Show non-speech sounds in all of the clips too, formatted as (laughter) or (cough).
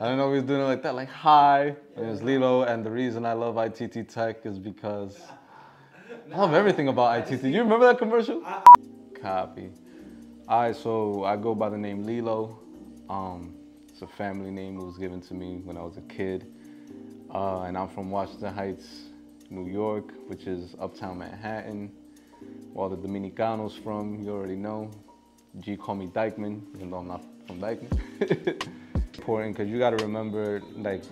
I don't know if he's doing it like that, like hi. My name is Lilo, and the reason I love ITT Tech is because I love everything about ITT. You remember that commercial? Copy. All right, so I go by the name Lilo. Um, it's a family name. that was given to me when I was a kid. Uh, and I'm from Washington Heights, New York, which is uptown Manhattan. Where the Dominicanos from, you already know. G call me Dyckman, even though I'm not from Dyckman. (laughs) Important, because you gotta remember, like,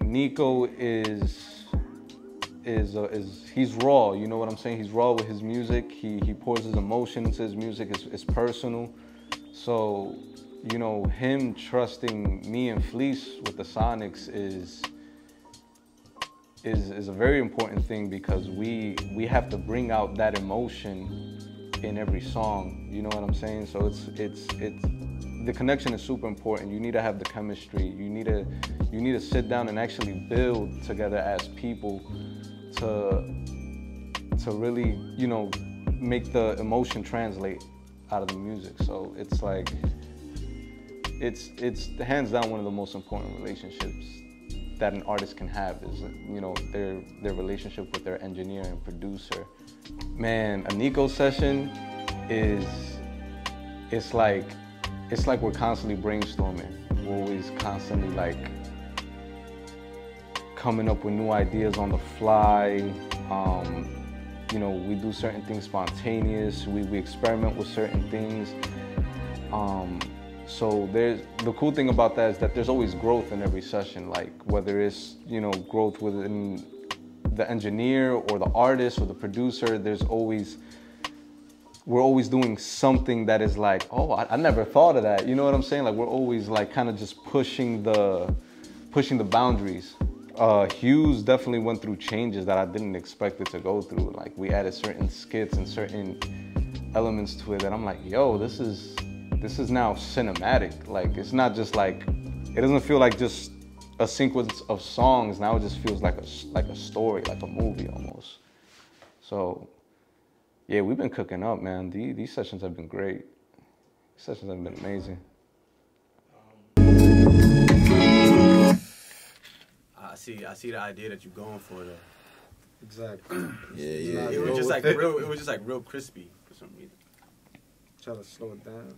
Niko is is uh, is he's raw. You know what I'm saying? He's raw with his music. He he pours his emotion into his music. It's, it's personal. So you know him trusting me and Fleece with the Sonics is is is a very important thing because we we have to bring out that emotion in every song. You know what I'm saying? So it's it's it's the connection is super important. You need to have the chemistry. You need to you need to sit down and actually build together as people to to really you know make the emotion translate out of the music. So it's like it's it's hands down one of the most important relationships that an artist can have is you know their their relationship with their engineer and producer. Man, a Niko session is it's like it's like we're constantly brainstorming. We're always constantly like coming up with new ideas on the fly. Um, you know, we do certain things spontaneous. We, we experiment with certain things. Um, so there's the cool thing about that is that there's always growth in every session. Like whether it's you know growth within the engineer or the artist or the producer, there's always we're always doing something that is like, oh, I, I never thought of that. You know what I'm saying? Like we're always like kind of just pushing the pushing the boundaries. Uh, Hues definitely went through changes that I didn't expect it to go through. Like we added certain skits and certain elements to it that I'm like, yo, this is this is now cinematic. Like it's not just like it doesn't feel like just a sequence of songs. Now it just feels like a like a story, like a movie almost. So yeah, we've been cooking up, man. These, these sessions have been great. These sessions have been amazing. I see. I see the idea that you're going for though. Exactly. (clears throat) (clears throat) Yeah, yeah. It was just like real. It was just like real crispy for some reason. Try to slow it down.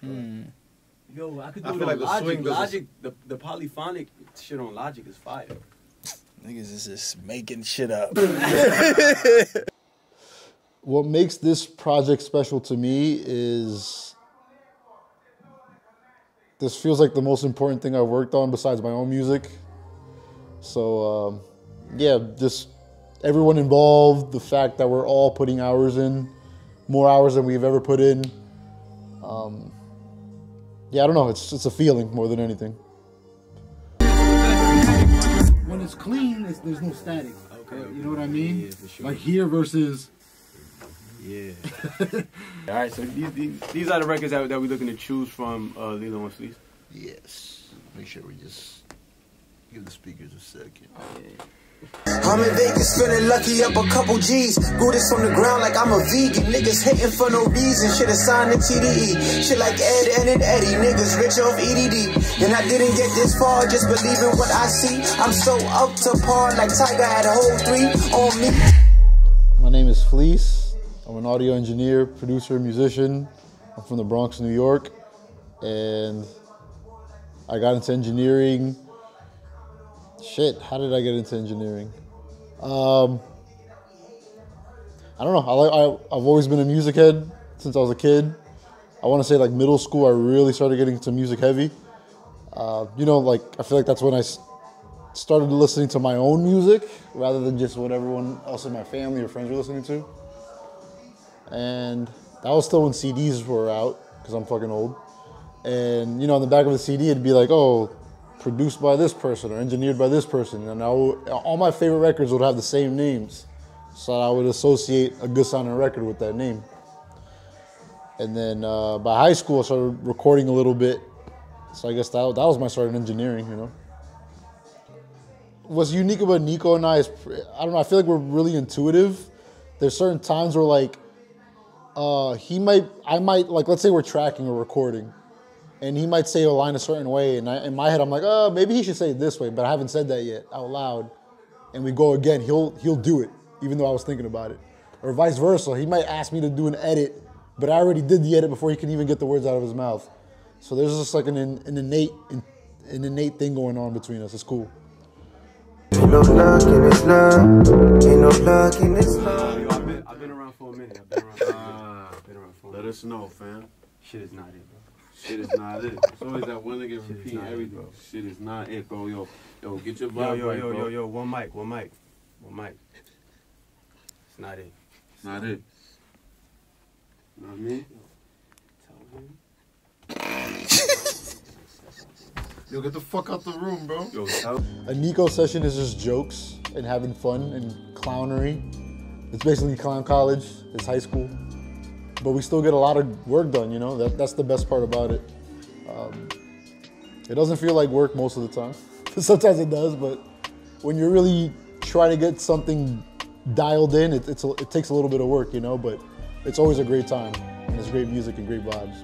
Hmm. Yo, I could I do feel it like on the Logic. swing Logic, the, the polyphonic shit on Logic is fire. Niggas is just making shit up. (laughs) (laughs) what makes this project special to me is this feels like the most important thing I've worked on besides my own music. So um, yeah, just everyone involved, the fact that we're all putting hours in, more hours than we've ever put in. Um, yeah, I don't know. It's it's a feeling more than anything. when it's clean, it's, there's no static. Okay. You know what I mean? Yeah, sure. Like here versus Yeah. (laughs) All right. So these, these, these are the records that, that we're looking to choose from uh, Lilo and Fleece. yes. Make sure we just give the speakers a second. I'm in Vegas feeling lucky up a couple G's. Grew this from the ground like I'm a vegan. Niggas hating for no reason. Should've signed the TDE. Shit like Ed, Ed, and Eddie. Niggas rich off EDD. And I didn't get this far just believing what I see. I'm so up to par like Tiger had a whole three on me. My name is Fleece. An audio engineer, producer, musician. I'm from the Bronx, New York, and I got into engineering. Shit, how did I get into engineering? Um, I don't know. I. I, I've always been a music head since I was a kid. I want to say like middle school. I really started getting into music heavy. Uh, you know, like I feel like that's when I started listening to my own music rather than just what everyone else in my family or friends were listening to. And that was still when CDs were out because I'm fucking old. And you know, on the back of the CD, it'd be like, oh, produced by this person or engineered by this person. And I would, all my favorite records would have the same names. So I would associate a good sounding record with that name. And then uh, by high school, I started recording a little bit. So I guess that, that was my start in engineering, you know. What's unique about Niko and I is, I don't know, I feel like we're really intuitive. There's certain times where like, uh, he might, I might, like, let's say we're tracking or recording. and he might say a line a certain way, and I, in my head I'm like, oh, maybe he should say it this way, but I haven't said that yet out loud. And we go again. He'll he'll do it, even though I was thinking about it, or vice versa. He might ask me to do an edit, but I already did the edit before he can even get the words out of his mouth. So there's just like an, an innate an innate thing going on between us. It's cool. Ain't no luck in this love. Ain't no luck in this love. Uh, yo, I've been, I've been around for a minute. I've been around for a minute. I've been around for a Let minute. Us know, fam. Shit is not it, bro. Shit is not it. (laughs) It's always that one nigga repeating not it, everything. Shit is not it, bro. Yo, yo, get your vibe yo, right, yo, bro. yo, yo, one mic, one mic, one mic. It's not it. It's not it. Know what I mean? Tell him. Yo, get the fuck out the room, bro. Yo, A Niko session is just jokes and having fun and clownery. It's basically clown college. It's high school, but we still get a lot of work done. You know, that, that's the best part about it. Um, it doesn't feel like work most of the time. (laughs) Sometimes it does, but when you're really trying to get something dialed in, it, a, it takes a little bit of work. You know, but it's always a great time and it's great music and great vibes.